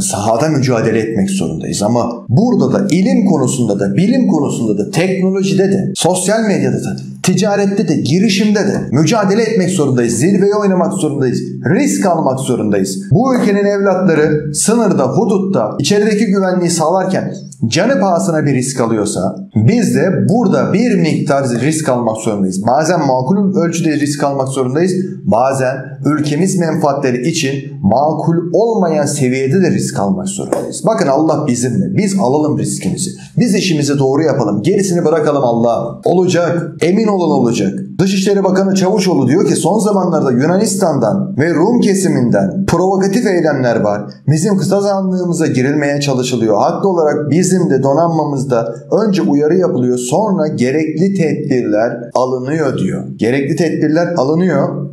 sahada mücadele etmek zorundayız. Ama burada da ilim konusunda da, bilim konusunda da, teknolojide de, sosyal medyada da, ticarette de, girişimde de mücadele etmek zorundayız. Zirveye oynamak zorundayız. Risk almak zorundayız. Bu ülkenin evlatları sınırda, hudutta, içerideki güvenliği sağlarken canı pahasına bir risk alıyorsa biz de burada bir miktar risk almak zorundayız. Bazen makul ölçüde risk almak zorundayız. Bazen ülkemiz menfaatleri için makul olmayan seviyede de risk almak zorundayız. Bakın Allah bizimle. Biz alalım riskimizi. Biz işimizi doğru yapalım. Gerisini bırakalım Allah'a. Olacak. Emin olun olacak. Dışişleri Bakanı Çavuşoğlu diyor ki son zamanlarda Yunanistan'dan ve Rum kesiminden provokatif eylemler var. Bizim kısa zamanlığımıza girilmeye çalışılıyor. Haklı olarak bizim de donanmamızda önce uyarı yapılıyor sonra gerekli tedbirler alınıyor diyor. Gerekli tedbirler alınıyor.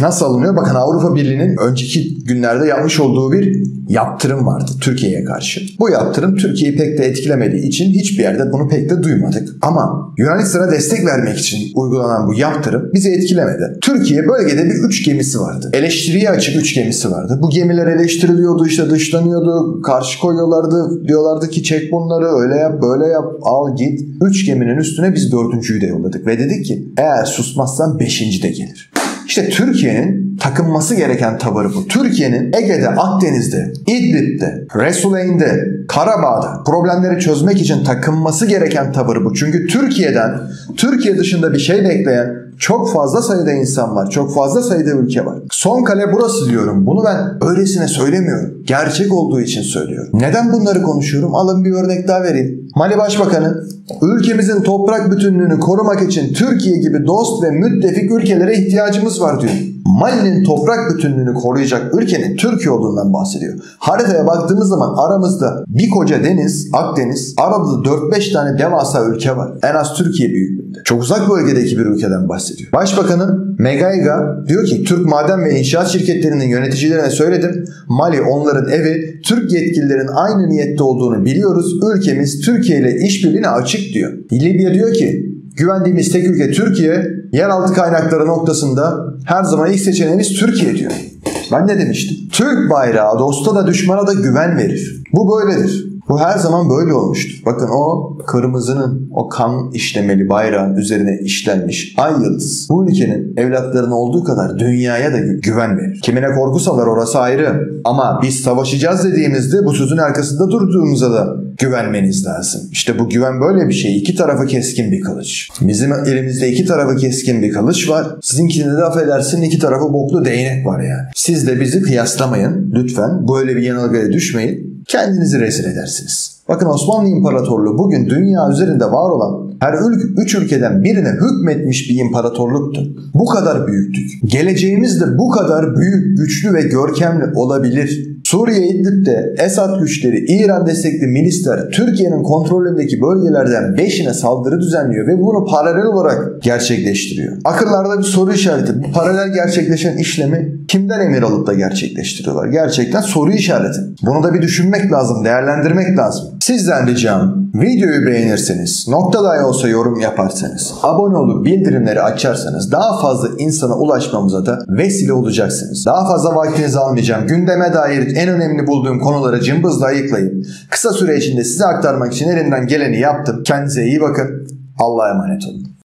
Nasıl alınıyor? Bakın Avrupa Birliği'nin önceki günlerde yapmış olduğu bir yaptırım vardı Türkiye'ye karşı. Bu yaptırım Türkiye'yi pek de etkilemediği için hiçbir yerde bunu pek de duymadık. Ama Yunanistan'a destek vermek için uygulanan bu yaptırım bizi etkilemedi. Türkiye bölgede bir üç gemisi vardı. Eleştiriye açık üç gemisi vardı. Bu gemiler eleştiriliyordu işte dışlanıyordu. Karşı koyuyorlardı. Diyorlardı ki çek bunları öyle yap böyle yap al git. Üç geminin üstüne biz dördüncüyü de yolladık. Ve dedik ki eğer susmazsan beşinci de gelir. İşte Türkiye'nin takınması gereken tavır bu. Türkiye'nin Ege'de, Akdeniz'de, İdlib'de, Resulayn'de, Karabağ'da problemleri çözmek için takınması gereken tavır bu. Çünkü Türkiye'den, Türkiye dışında bir şey bekleyen çok fazla sayıda insan var. Çok fazla sayıda ülke var. Son kale burası diyorum. Bunu ben öylesine söylemiyorum. Gerçek olduğu için söylüyorum. Neden bunları konuşuyorum? Alın bir örnek daha vereyim. Mali Başbakanı ülkemizin toprak bütünlüğünü korumak için Türkiye gibi dost ve müttefik ülkelere ihtiyacımız var diyor. Mali'nin toprak bütünlüğünü koruyacak ülkenin Türkiye olduğundan bahsediyor. Haritaya baktığımız zaman aramızda bir koca deniz, Akdeniz, arada 4-5 tane devasa ülke var. En az Türkiye büyüklüğünde. Çok uzak bölgedeki bir ülkeden bahsediyor. Başbakanı Megaiga diyor ki Türk maden ve inşaat şirketlerinin yöneticilerine söyledim. Mali onların evi, Türk yetkililerin aynı niyette olduğunu biliyoruz. Ülkemiz Türkiye ile işbirliğine açık diyor. Libya diyor ki güvendiğimiz tek ülke Türkiye, yeraltı kaynakları noktasında her zaman ilk seçeneğimiz Türkiye diyor. Ben ne demiştim? Türk bayrağı dosta da düşmana da güven verir. Bu böyledir. Bu her zaman böyle olmuştur. Bakın o kırmızının, o kan işlemeli bayrağın üzerine işlenmiş ay yıldız. Bu ülkenin evlatlarının olduğu kadar dünyaya da güven verir. Kimine korku salar orası ayrı. Ama biz savaşacağız dediğimizde bu sözün arkasında durduğumuza da güvenmeniz lazım. İşte bu güven böyle bir şey. İki tarafı keskin bir kılıç. Bizim elimizde iki tarafı keskin bir kılıç var. Sizinkinde de affedersin iki tarafı boklu değnek var yani. Siz de bizi kıyaslamayın lütfen. Böyle bir yanılgıya düşmeyin. Kendinizi rezil edersiniz. Bakın Osmanlı İmparatorluğu bugün dünya üzerinde var olan her ül- üç ülkeden birine hükmetmiş bir imparatorluktu. Bu kadar büyüktük. Geleceğimiz de bu kadar büyük, güçlü ve görkemli olabilir. Suriye İdlib'de Esad güçleri, İran destekli milisler Türkiye'nin kontrolündeki bölgelerden 5'ine saldırı düzenliyor ve bunu paralel olarak gerçekleştiriyor. Akıllarda bir soru işareti. Bu paralel gerçekleşen işlemi kimden emir alıp da gerçekleştiriyorlar? Gerçekten soru işareti. Bunu da bir düşünmek lazım, değerlendirmek lazım. Sizden ricam videoyu beğenirseniz, nokta dahi olsa yorum yaparsanız, abone olup bildirimleri açarsanız daha fazla insana ulaşmamıza da vesile olacaksınız. Daha fazla vaktinizi almayacağım. Gündeme dair en önemli bulduğum konuları cımbızla ayıklayıp kısa süre içinde size aktarmak için elimden geleni yaptım. Kendinize iyi bakın. Allah'a emanet olun.